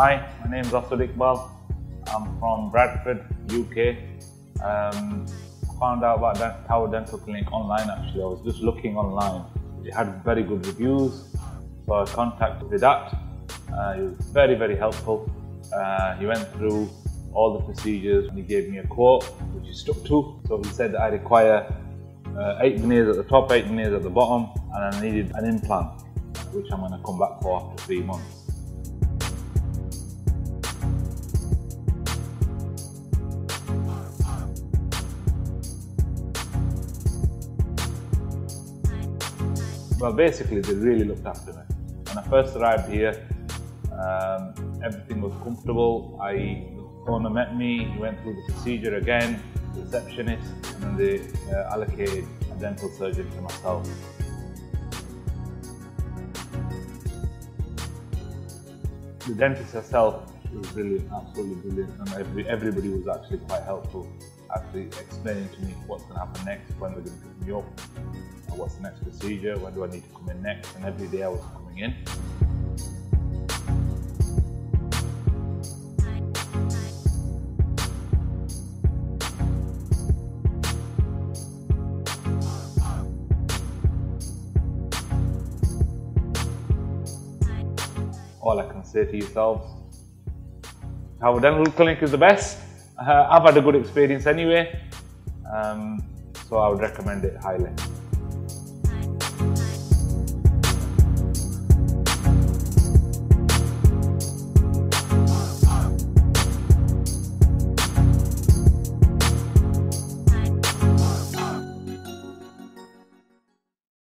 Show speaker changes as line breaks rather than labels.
Hi, my name is Asud Iqbal. I'm from Bradford, UK. Um, found out about that Tower Dental Clinic online actually. I was just looking online. It had very good reviews, so I contacted Vidat. Uh, he was very, very helpful. Uh, he went through all the procedures and he gave me a quote, which he stuck to. So he said that I require uh, eight veneers at the top, eight veneers at the bottom, and I needed an implant, which I'm going to come back for after three months. Well, basically, they really looked after me. When I first arrived here, um, everything was comfortable. I, the owner met me, he went through the procedure again, the receptionist, and then they uh, allocated a dental surgeon to myself. The dentist herself was brilliant, absolutely brilliant, and every, everybody was actually quite helpful, actually explaining to me what's going to happen next, when they're going to pick me up, what's the next procedure, when do I need to come in next, and every day I was coming in. All I can say to yourselves, Tower Dental Clinic is the best. Uh, I've had a good experience anyway, um, so I would recommend it highly.